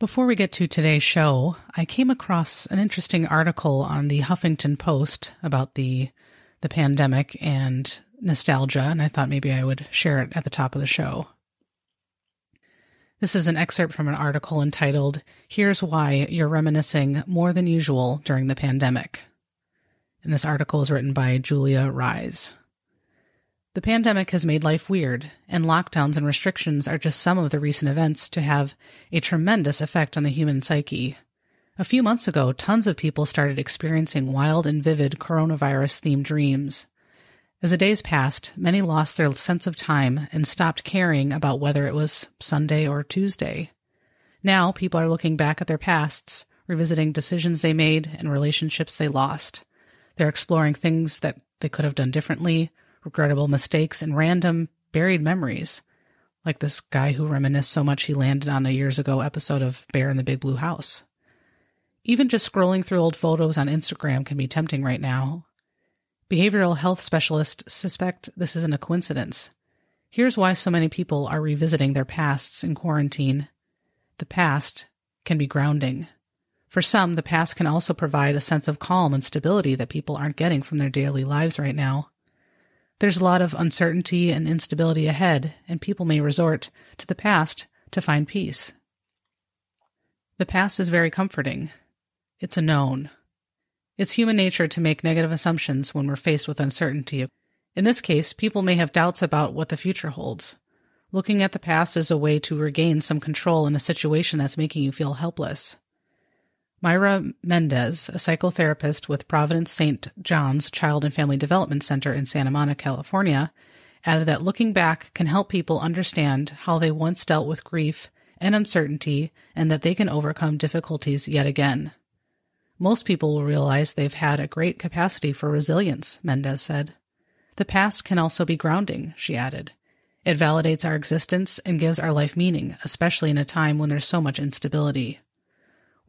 Before we get to today's show, I came across an interesting article on the Huffington Post about the the pandemic and nostalgia, and I thought maybe I would share it at the top of the show. This is an excerpt from an article entitled, Here's Why You're Reminiscing More Than Usual During the Pandemic. And this article is written by Julia Rise. The pandemic has made life weird, and lockdowns and restrictions are just some of the recent events to have a tremendous effect on the human psyche. A few months ago, tons of people started experiencing wild and vivid coronavirus themed dreams. As the days passed, many lost their sense of time and stopped caring about whether it was Sunday or Tuesday. Now, people are looking back at their pasts, revisiting decisions they made and relationships they lost. They're exploring things that they could have done differently regrettable mistakes, and random buried memories, like this guy who reminisced so much he landed on a years ago episode of Bear in the Big Blue House. Even just scrolling through old photos on Instagram can be tempting right now. Behavioral health specialists suspect this isn't a coincidence. Here's why so many people are revisiting their pasts in quarantine. The past can be grounding. For some, the past can also provide a sense of calm and stability that people aren't getting from their daily lives right now. There's a lot of uncertainty and instability ahead, and people may resort to the past to find peace. The past is very comforting. It's a known. It's human nature to make negative assumptions when we're faced with uncertainty. In this case, people may have doubts about what the future holds. Looking at the past is a way to regain some control in a situation that's making you feel helpless. Myra Mendez, a psychotherapist with Providence St. John's Child and Family Development Center in Santa Monica, California, added that looking back can help people understand how they once dealt with grief and uncertainty and that they can overcome difficulties yet again. Most people will realize they've had a great capacity for resilience, Mendez said. The past can also be grounding, she added. It validates our existence and gives our life meaning, especially in a time when there's so much instability.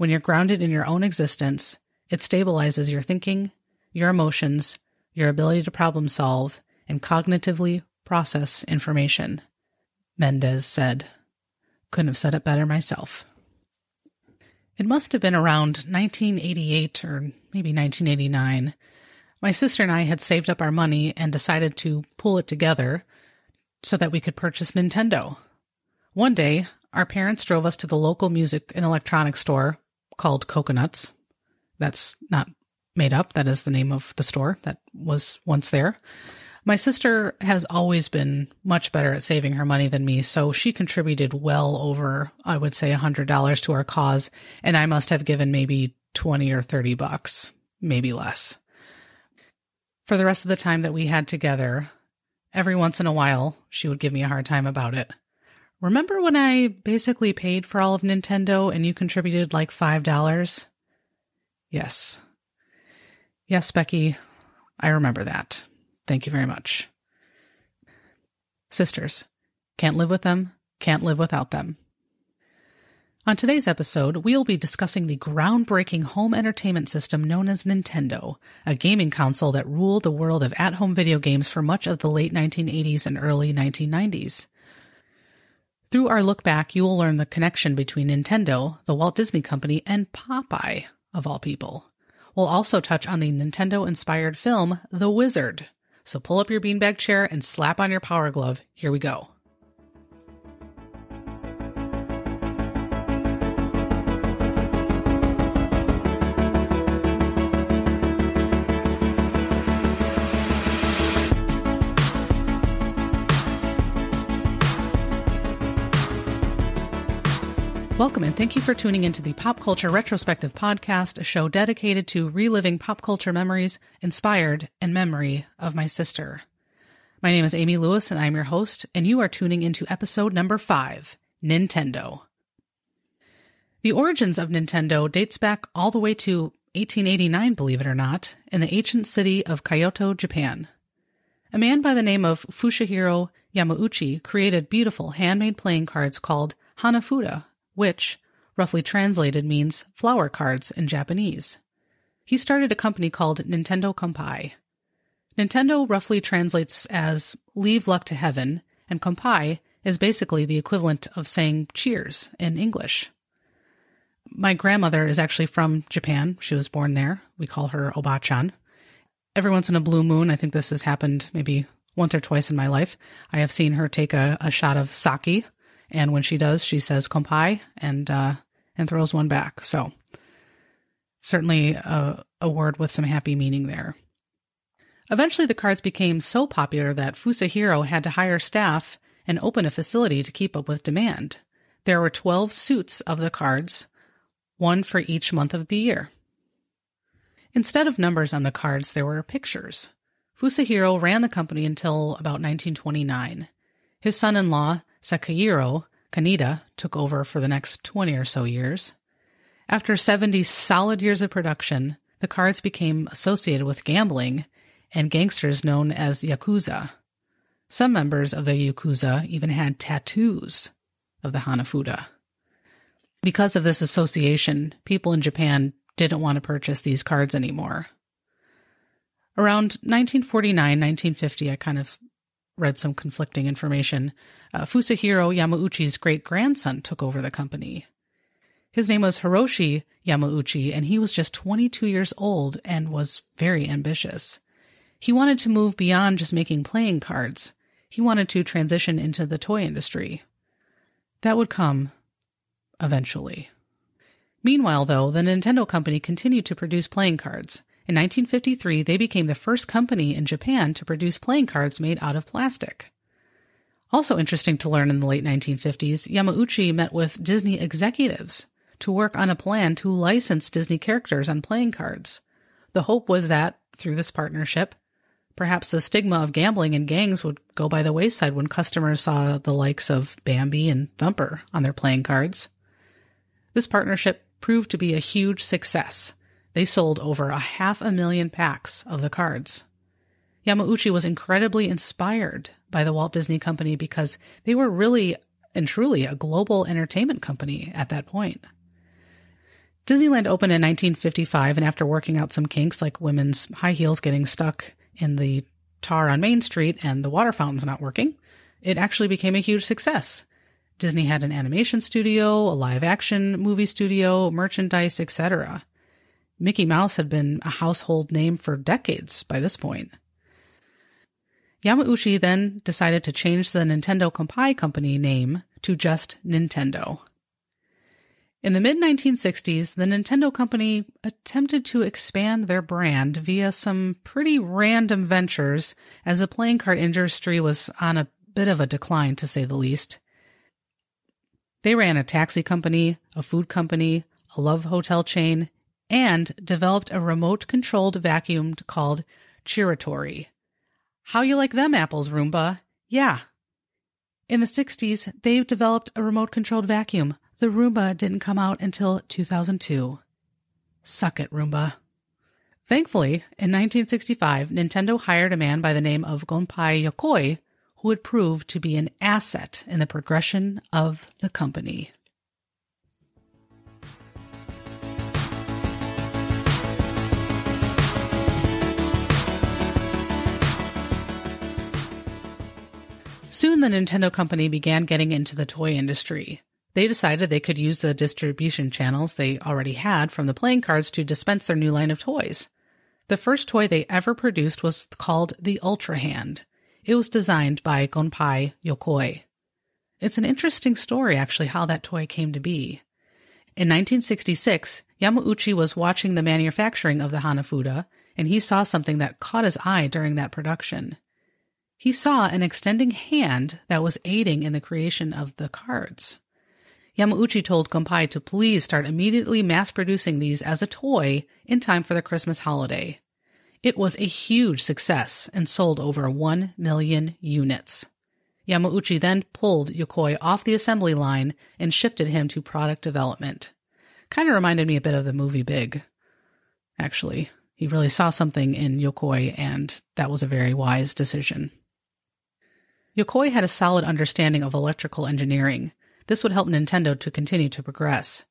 When you're grounded in your own existence, it stabilizes your thinking, your emotions, your ability to problem solve, and cognitively process information. Mendez said. Couldn't have said it better myself. It must have been around 1988 or maybe 1989. My sister and I had saved up our money and decided to pull it together so that we could purchase Nintendo. One day, our parents drove us to the local music and electronics store called Coconuts. That's not made up. That is the name of the store that was once there. My sister has always been much better at saving her money than me, so she contributed well over, I would say, a $100 to our cause, and I must have given maybe 20 or 30 bucks, maybe less. For the rest of the time that we had together, every once in a while, she would give me a hard time about it. Remember when I basically paid for all of Nintendo and you contributed like $5? Yes. Yes, Becky, I remember that. Thank you very much. Sisters, can't live with them, can't live without them. On today's episode, we'll be discussing the groundbreaking home entertainment system known as Nintendo, a gaming console that ruled the world of at home video games for much of the late 1980s and early 1990s. Through our look back, you will learn the connection between Nintendo, the Walt Disney Company, and Popeye, of all people. We'll also touch on the Nintendo inspired film, The Wizard. So pull up your beanbag chair and slap on your power glove. Here we go. Welcome and thank you for tuning into the Pop Culture Retrospective Podcast, a show dedicated to reliving pop culture memories inspired in memory of my sister. My name is Amy Lewis and I'm your host, and you are tuning into episode number five Nintendo. The origins of Nintendo dates back all the way to 1889, believe it or not, in the ancient city of Kyoto, Japan. A man by the name of Fushihiro Yamauchi created beautiful handmade playing cards called Hanafuda which, roughly translated, means flower cards in Japanese. He started a company called Nintendo Kompai. Nintendo roughly translates as leave luck to heaven, and Kompai is basically the equivalent of saying cheers in English. My grandmother is actually from Japan. She was born there. We call her Obachan. Every once in a blue moon, I think this has happened maybe once or twice in my life. I have seen her take a, a shot of sake, and when she does, she says "kompai" and uh, and throws one back. So certainly a, a word with some happy meaning there. Eventually, the cards became so popular that Fusahiro had to hire staff and open a facility to keep up with demand. There were 12 suits of the cards, one for each month of the year. Instead of numbers on the cards, there were pictures. Fusahiro ran the company until about 1929. His son in law, Sakihiro Kaneda, took over for the next 20 or so years. After 70 solid years of production, the cards became associated with gambling and gangsters known as Yakuza. Some members of the Yakuza even had tattoos of the Hanafuda. Because of this association, people in Japan didn't want to purchase these cards anymore. Around 1949, 1950, I kind of read some conflicting information. Uh, Fusahiro Yamauchi's great grandson took over the company. His name was Hiroshi Yamauchi, and he was just 22 years old and was very ambitious. He wanted to move beyond just making playing cards. He wanted to transition into the toy industry. That would come eventually. Meanwhile, though, the Nintendo company continued to produce playing cards. In 1953, they became the first company in Japan to produce playing cards made out of plastic. Also interesting to learn in the late 1950s, Yamauchi met with Disney executives to work on a plan to license Disney characters on playing cards. The hope was that, through this partnership, perhaps the stigma of gambling and gangs would go by the wayside when customers saw the likes of Bambi and Thumper on their playing cards. This partnership proved to be a huge success they sold over a half a million packs of the cards. Yamauchi was incredibly inspired by the Walt Disney Company because they were really and truly a global entertainment company at that point. Disneyland opened in 1955, and after working out some kinks like women's high heels getting stuck in the tar on Main Street and the water fountains not working, it actually became a huge success. Disney had an animation studio, a live action movie studio, merchandise, etc. Mickey Mouse had been a household name for decades by this point. Yamauchi then decided to change the Nintendo Kompai Company name to just Nintendo. In the mid 1960s, the Nintendo Company attempted to expand their brand via some pretty random ventures as the playing card industry was on a bit of a decline, to say the least. They ran a taxi company, a food company, a love hotel chain, and developed a remote controlled vacuum called Chiritori. How you like them apples, Roomba? Yeah. In the 60s, they developed a remote controlled vacuum. The Roomba didn't come out until 2002. Suck it, Roomba. Thankfully, in 1965, Nintendo hired a man by the name of Gunpei Yokoi, who would prove to be an asset in the progression of the company. Soon the Nintendo company began getting into the toy industry. They decided they could use the distribution channels they already had from the playing cards to dispense their new line of toys. The first toy they ever produced was called the Ultra Hand. It was designed by Gunpei Yokoi. It's an interesting story, actually, how that toy came to be. In 1966, Yamauchi was watching the manufacturing of the Hanafuda, and he saw something that caught his eye during that production he saw an extending hand that was aiding in the creation of the cards. Yamauchi told Gunpei to please start immediately mass producing these as a toy in time for the Christmas holiday. It was a huge success and sold over 1 million units. Yamauchi then pulled Yokoi off the assembly line and shifted him to product development. Kind of reminded me a bit of the movie Big. Actually, he really saw something in Yokoi, and that was a very wise decision. Yokoi had a solid understanding of electrical engineering. This would help Nintendo to continue to progress.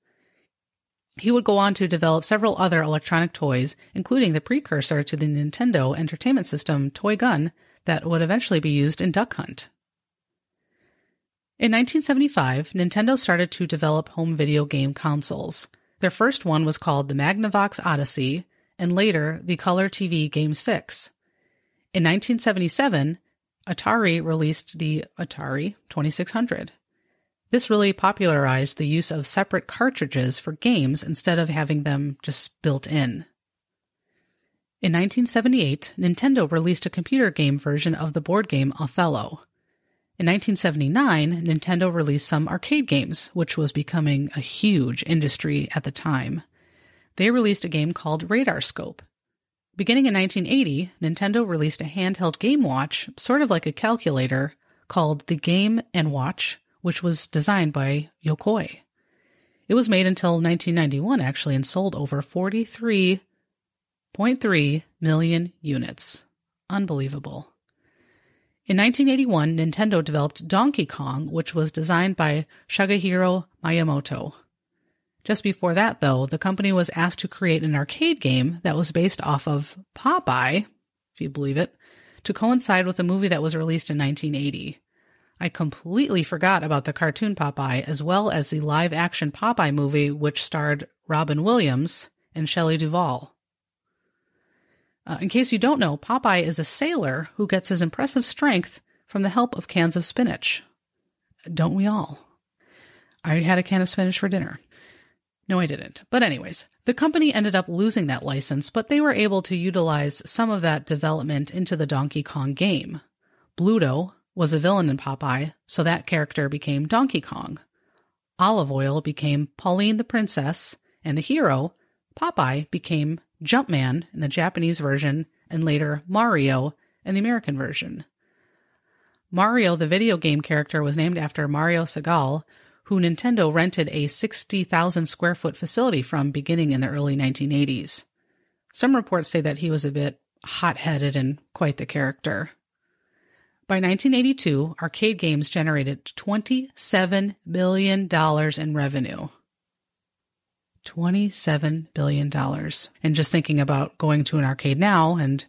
He would go on to develop several other electronic toys, including the precursor to the Nintendo Entertainment System toy gun that would eventually be used in Duck Hunt. In 1975, Nintendo started to develop home video game consoles. Their first one was called the Magnavox Odyssey, and later the Color TV Game 6. In 1977, Atari released the Atari 2600. This really popularized the use of separate cartridges for games instead of having them just built in. In 1978, Nintendo released a computer game version of the board game Othello. In 1979, Nintendo released some arcade games, which was becoming a huge industry at the time. They released a game called Radarscope. Beginning in 1980, Nintendo released a handheld game watch, sort of like a calculator, called the Game and Watch, which was designed by Yokoi. It was made until 1991, actually, and sold over 43.3 million units. Unbelievable. In 1981, Nintendo developed Donkey Kong, which was designed by Shigehiro Miyamoto. Just before that, though, the company was asked to create an arcade game that was based off of Popeye, if you believe it, to coincide with a movie that was released in 1980. I completely forgot about the cartoon Popeye as well as the live action Popeye movie, which starred Robin Williams and Shelley Duvall. Uh, in case you don't know, Popeye is a sailor who gets his impressive strength from the help of cans of spinach. Don't we all? I had a can of spinach for dinner. No, I didn't. But, anyways, the company ended up losing that license, but they were able to utilize some of that development into the Donkey Kong game. Bluto was a villain in Popeye, so that character became Donkey Kong. Olive Oyl became Pauline the Princess, and the hero, Popeye, became Jumpman in the Japanese version, and later Mario in the American version. Mario, the video game character, was named after Mario Segale, who Nintendo rented a 60,000 square foot facility from beginning in the early 1980s. Some reports say that he was a bit hot headed and quite the character. By 1982, arcade games generated $27 billion in revenue. $27 billion. And just thinking about going to an arcade now and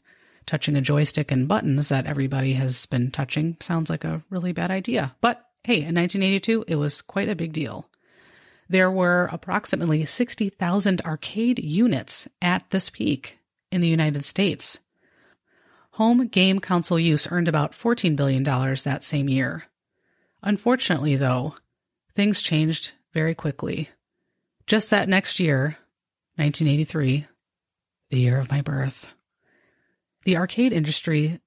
touching a joystick and buttons that everybody has been touching sounds like a really bad idea. But Hey, in 1982, it was quite a big deal. There were approximately 60,000 arcade units at this peak in the United States. Home game console use earned about $14 billion that same year. Unfortunately, though, things changed very quickly. Just that next year, 1983, the year of my birth, the arcade industry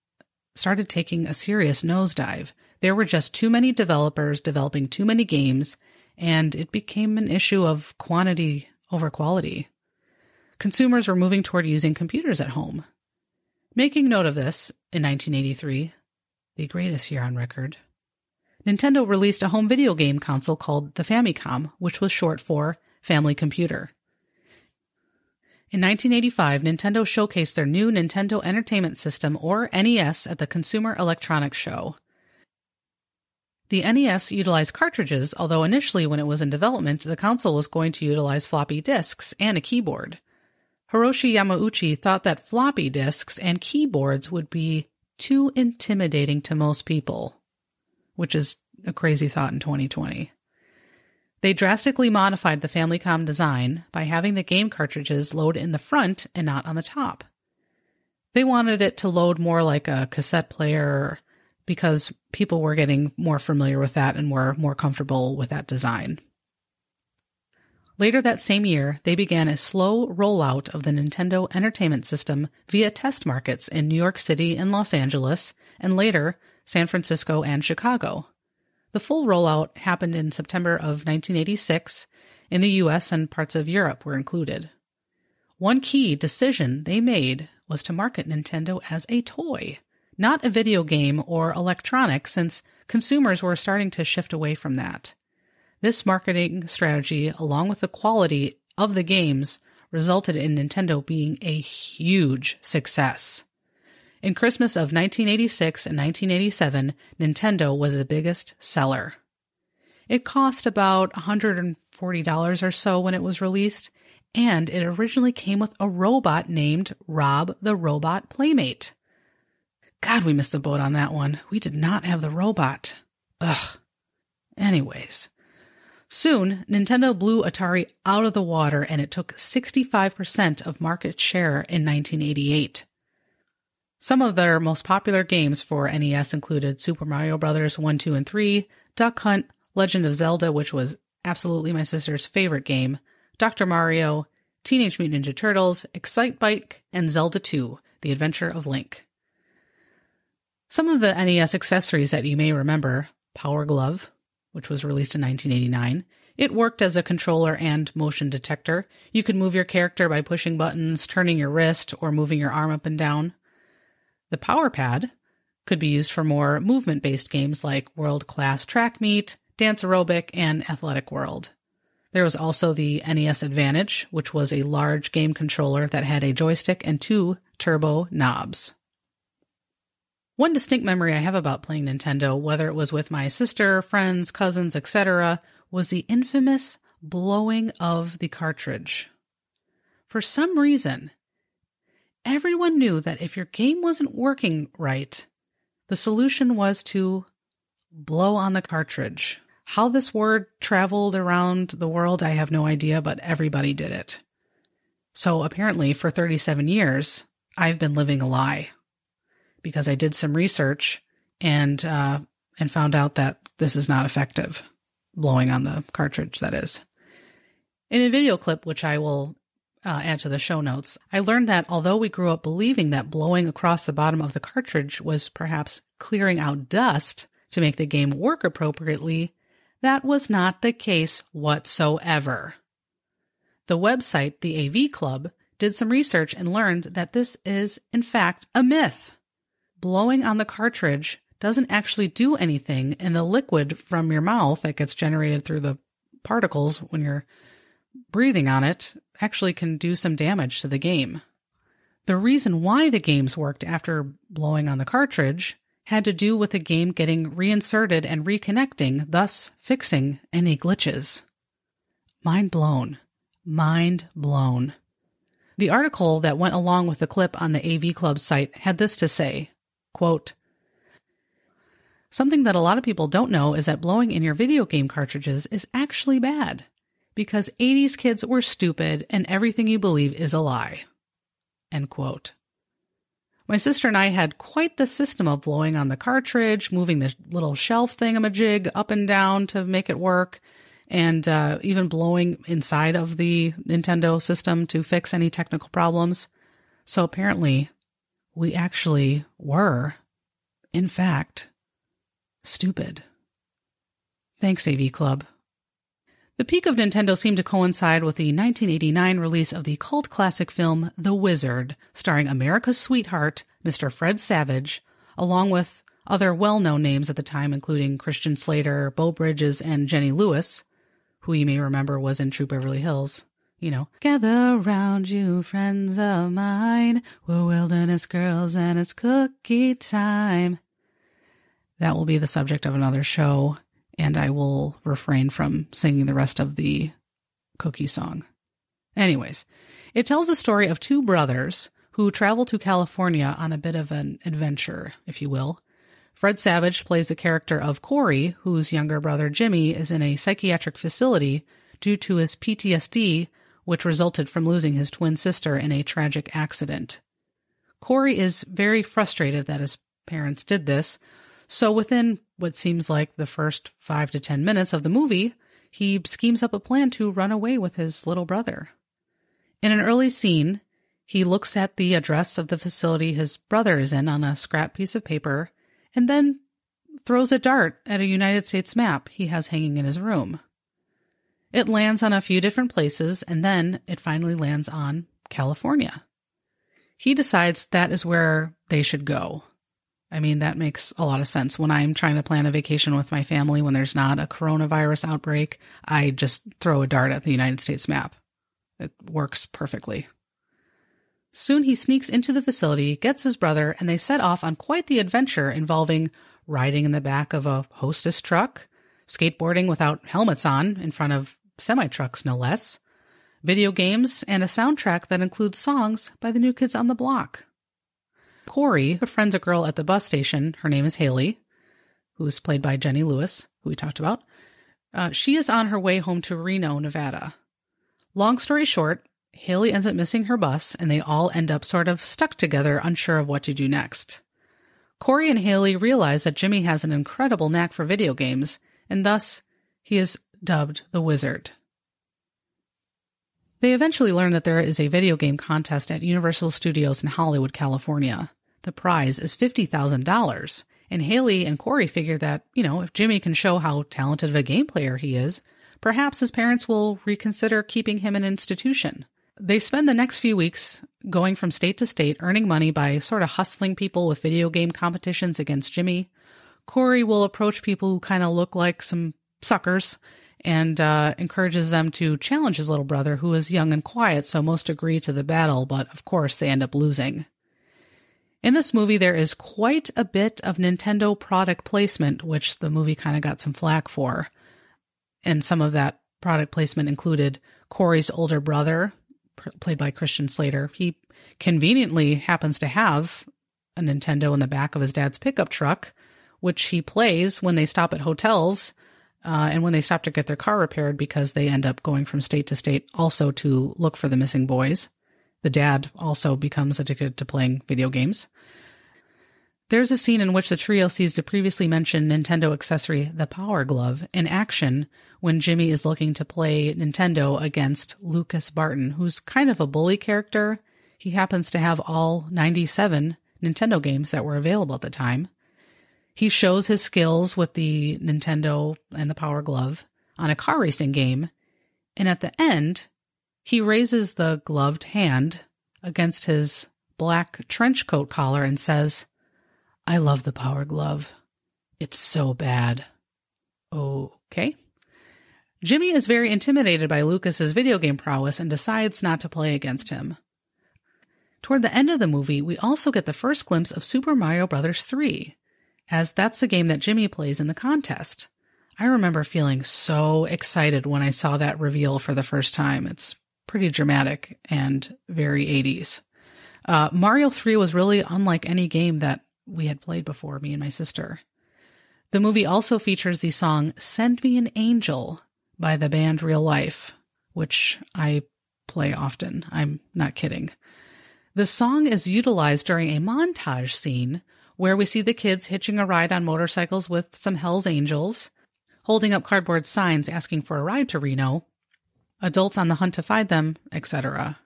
started taking a serious nosedive there were just too many developers developing too many games, and it became an issue of quantity over quality. Consumers were moving toward using computers at home. Making note of this, in 1983, the greatest year on record, Nintendo released a home video game console called the Famicom, which was short for Family Computer. In 1985, Nintendo showcased their new Nintendo Entertainment System, or NES, at the Consumer Electronics Show. The NES utilized cartridges, although initially, when it was in development, the console was going to utilize floppy disks and a keyboard. Hiroshi Yamauchi thought that floppy disks and keyboards would be too intimidating to most people, which is a crazy thought in 2020. They drastically modified the Famicom design by having the game cartridges load in the front and not on the top. They wanted it to load more like a cassette player because people were getting more familiar with that and were more comfortable with that design. Later that same year, they began a slow rollout of the Nintendo Entertainment System via test markets in New York City and Los Angeles, and later San Francisco and Chicago. The full rollout happened in September of 1986. In the US and parts of Europe were included. One key decision they made was to market Nintendo as a toy not a video game or electronic, since consumers were starting to shift away from that. This marketing strategy, along with the quality of the games, resulted in Nintendo being a huge success. In Christmas of 1986 and 1987, Nintendo was the biggest seller. It cost about $140 or so when it was released, and it originally came with a robot named Rob the Robot Playmate. God, we missed the boat on that one. We did not have the robot. Ugh. Anyways. Soon, Nintendo blew Atari out of the water and it took 65% of market share in 1988. Some of their most popular games for NES included Super Mario Bros. 1, 2, and 3, Duck Hunt, Legend of Zelda, which was absolutely my sister's favorite game, Dr. Mario, Teenage Mutant Ninja Turtles, Excitebike, and Zelda 2, The Adventure of Link. Some of the NES accessories that you may remember Power Glove, which was released in 1989. It worked as a controller and motion detector. You could move your character by pushing buttons, turning your wrist, or moving your arm up and down. The Power Pad could be used for more movement based games like World Class Track Meet, Dance Aerobic, and Athletic World. There was also the NES Advantage, which was a large game controller that had a joystick and two turbo knobs. One distinct memory I have about playing Nintendo, whether it was with my sister, friends, cousins, etc., was the infamous blowing of the cartridge. For some reason, everyone knew that if your game wasn't working right, the solution was to blow on the cartridge. How this word traveled around the world, I have no idea, but everybody did it. So apparently, for 37 years, I've been living a lie because I did some research and uh, and found out that this is not effective. Blowing on the cartridge, that is. In a video clip, which I will uh, add to the show notes, I learned that although we grew up believing that blowing across the bottom of the cartridge was perhaps clearing out dust to make the game work appropriately, that was not the case whatsoever. The website, the AV Club, did some research and learned that this is, in fact, a myth. Blowing on the cartridge doesn't actually do anything, and the liquid from your mouth that gets generated through the particles when you're breathing on it actually can do some damage to the game. The reason why the games worked after blowing on the cartridge had to do with the game getting reinserted and reconnecting, thus fixing any glitches. Mind blown. Mind blown. The article that went along with the clip on the AV Club site had this to say quote, Something that a lot of people don't know is that blowing in your video game cartridges is actually bad because 80s kids were stupid and everything you believe is a lie. End quote. My sister and I had quite the system of blowing on the cartridge, moving the little shelf thingamajig up and down to make it work, and uh, even blowing inside of the Nintendo system to fix any technical problems. So apparently, we actually were, in fact, stupid. Thanks, AV Club. The peak of Nintendo seemed to coincide with the 1989 release of the cult classic film The Wizard, starring America's sweetheart, Mr. Fred Savage, along with other well known names at the time, including Christian Slater, Beau Bridges, and Jenny Lewis, who you may remember was in Troop Beverly Hills. You know, gather round you, friends of mine. We're wilderness girls and it's cookie time. That will be the subject of another show and I will refrain from singing the rest of the cookie song. Anyways, it tells the story of two brothers who travel to California on a bit of an adventure, if you will. Fred Savage plays the character of Corey, whose younger brother Jimmy is in a psychiatric facility due to his PTSD, which resulted from losing his twin sister in a tragic accident. Corey is very frustrated that his parents did this, so within what seems like the first five to ten minutes of the movie, he schemes up a plan to run away with his little brother. In an early scene, he looks at the address of the facility his brother is in on a scrap piece of paper and then throws a dart at a United States map he has hanging in his room. It lands on a few different places and then it finally lands on California. He decides that is where they should go. I mean, that makes a lot of sense. When I'm trying to plan a vacation with my family, when there's not a coronavirus outbreak, I just throw a dart at the United States map. It works perfectly. Soon he sneaks into the facility, gets his brother, and they set off on quite the adventure involving riding in the back of a hostess truck, skateboarding without helmets on in front of semi trucks, no less, video games, and a soundtrack that includes songs by the New Kids on the Block. Corey befriends a girl at the bus station. Her name is Haley, who's played by Jenny Lewis, who we talked about. Uh, she is on her way home to Reno, Nevada. Long story short, Haley ends up missing her bus, and they all end up sort of stuck together, unsure of what to do next. Corey and Haley realize that Jimmy has an incredible knack for video games, and thus he is dubbed the Wizard. They eventually learn that there is a video game contest at Universal Studios in Hollywood, California. The prize is $50,000, and Haley and Corey figure that, you know, if Jimmy can show how talented of a game player he is, perhaps his parents will reconsider keeping him in an institution. They spend the next few weeks going from state to state, earning money by sort of hustling people with video game competitions against Jimmy. Corey will approach people who kind of look like some suckers and uh, encourages them to challenge his little brother, who is young and quiet, so most agree to the battle, but of course they end up losing. In this movie, there is quite a bit of Nintendo product placement, which the movie kind of got some flack for. And some of that product placement included Corey's older brother, played by Christian Slater. He conveniently happens to have a Nintendo in the back of his dad's pickup truck, which he plays when they stop at hotels uh, and when they stop to get their car repaired because they end up going from state to state also to look for the missing boys. The dad also becomes addicted to playing video games. There's a scene in which the trio sees the previously mentioned Nintendo accessory, the Power Glove, in action when Jimmy is looking to play Nintendo against Lucas Barton, who's kind of a bully character. He happens to have all 97 Nintendo games that were available at the time. He shows his skills with the Nintendo and the Power Glove on a car racing game, and at the end, he raises the gloved hand against his black trench coat collar and says, I love the Power Glove. It's so bad. Okay. Jimmy is very intimidated by Lucas's video game prowess and decides not to play against him. Toward the end of the movie, we also get the first glimpse of Super Mario Bros. 3, as that's the game that Jimmy plays in the contest. I remember feeling so excited when I saw that reveal for the first time. It's pretty dramatic and very 80s. Uh, Mario 3 was really unlike any game that we had played before, me and my sister. The movie also features the song Send Me an Angel by the band Real Life, which I play often. I'm not kidding. The song is utilized during a montage scene where we see the kids hitching a ride on motorcycles with some Hells Angels, holding up cardboard signs asking for a ride to Reno, adults on the hunt to find them, etc.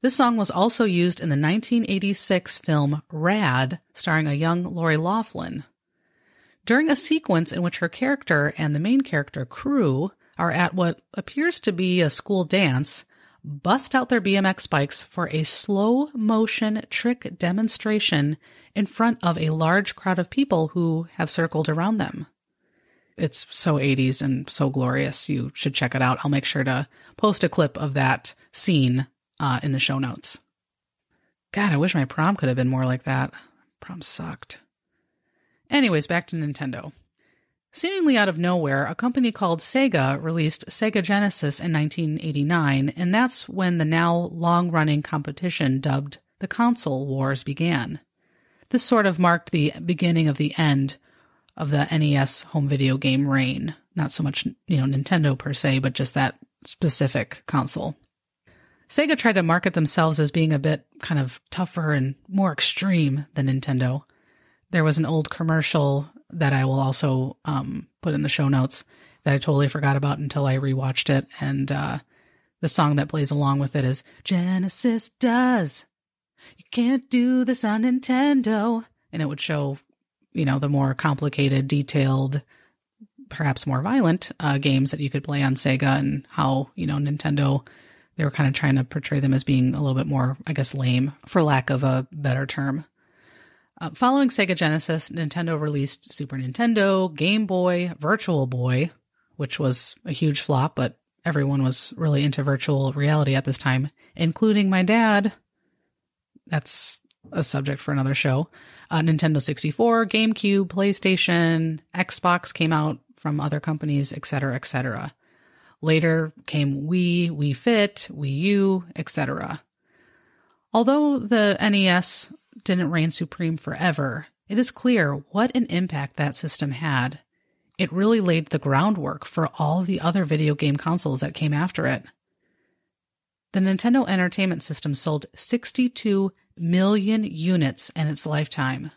This song was also used in the 1986 film Rad, starring a young Lori Loughlin. During a sequence in which her character and the main character, Cru, are at what appears to be a school dance, bust out their BMX bikes for a slow motion trick demonstration in front of a large crowd of people who have circled around them. It's so 80s and so glorious. You should check it out. I'll make sure to post a clip of that scene uh, in the show notes. God, I wish my prom could have been more like that. Prom sucked. Anyways, back to Nintendo. Seemingly out of nowhere, a company called Sega released Sega Genesis in 1989, and that's when the now long running competition dubbed the Console Wars began. This sort of marked the beginning of the end of the NES home video game reign. Not so much, you know, Nintendo per se, but just that specific console. Sega tried to market themselves as being a bit kind of tougher and more extreme than Nintendo. There was an old commercial that I will also um, put in the show notes that I totally forgot about until I rewatched it. And uh, the song that plays along with it is Genesis does. You can't do this on Nintendo. And it would show, you know, the more complicated, detailed, perhaps more violent uh, games that you could play on Sega and how, you know, Nintendo, they were kind of trying to portray them as being a little bit more, I guess, lame, for lack of a better term. Uh, following Sega Genesis, Nintendo released Super Nintendo, Game Boy, Virtual Boy, which was a huge flop, but everyone was really into virtual reality at this time, including my dad. That's a subject for another show. Uh, Nintendo 64, GameCube, PlayStation, Xbox came out from other companies, etc., etc. Later came Wii, Wii Fit, Wii U, etc. Although the NES didn't reign supreme forever, it is clear what an impact that system had. it really laid the groundwork for all the other video game consoles that came after it. The Nintendo Entertainment System sold 62 million units in its lifetime.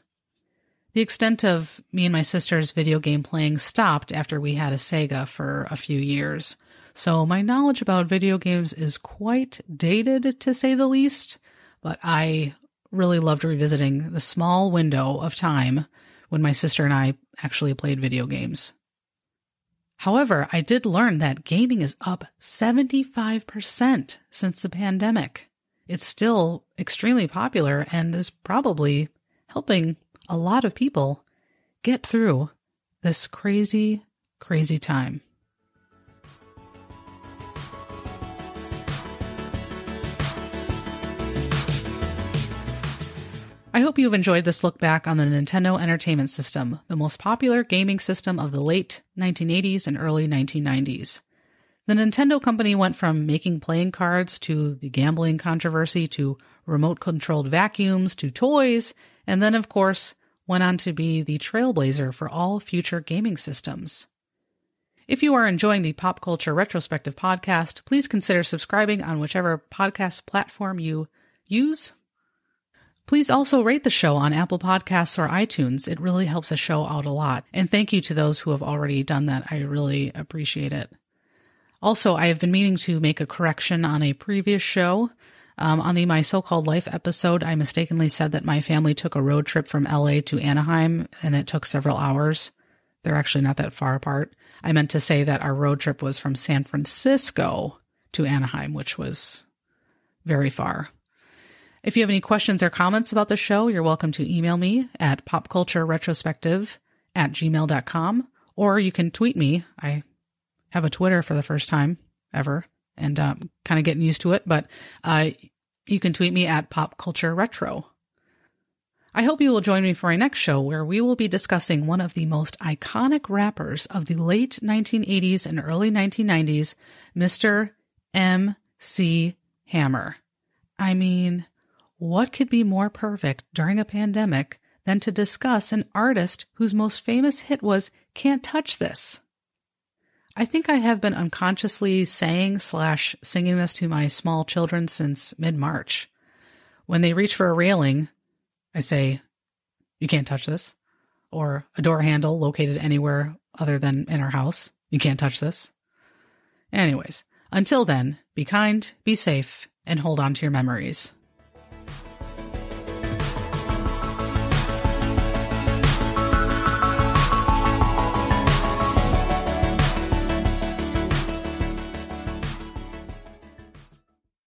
The extent of me and my sister's video game playing stopped after we had a Sega for a few years, so my knowledge about video games is quite dated to say the least, but I really loved revisiting the small window of time when my sister and I actually played video games. However, I did learn that gaming is up 75% since the pandemic. It's still extremely popular and is probably helping a lot of people get through this crazy, crazy time. I hope you've enjoyed this look back on the Nintendo Entertainment System, the most popular gaming system of the late 1980s and early 1990s. The Nintendo company went from making playing cards to the gambling controversy to remote controlled vacuums to toys, and then, of course, went on to be the trailblazer for all future gaming systems. If you are enjoying the Pop Culture Retrospective podcast, please consider subscribing on whichever podcast platform you use. Please also rate the show on Apple Podcasts or iTunes. It really helps the show out a lot. And thank you to those who have already done that. I really appreciate it. Also, I have been meaning to make a correction on a previous show. Um, on the My So Called Life episode, I mistakenly said that my family took a road trip from LA to Anaheim and it took several hours. They're actually not that far apart. I meant to say that our road trip was from San Francisco to Anaheim, which was very far. If you have any questions or comments about the show, you're welcome to email me at popcultureretrospective at gmail.com or you can tweet me. I have a Twitter for the first time ever and um, kind of getting used to it, but uh, you can tweet me at popcultureretro. I hope you will join me for our next show where we will be discussing one of the most iconic rappers of the late 1980s and early 1990s, Mr. M.C. Hammer. I mean, what could be more perfect during a pandemic than to discuss an artist whose most famous hit was Can't Touch This? I think I have been unconsciously saying slash singing this to my small children since mid March. When they reach for a railing, I say, You can't touch this. Or a door handle located anywhere other than in our house. You can't touch this. Anyways, until then, be kind, be safe, and hold on to your memories.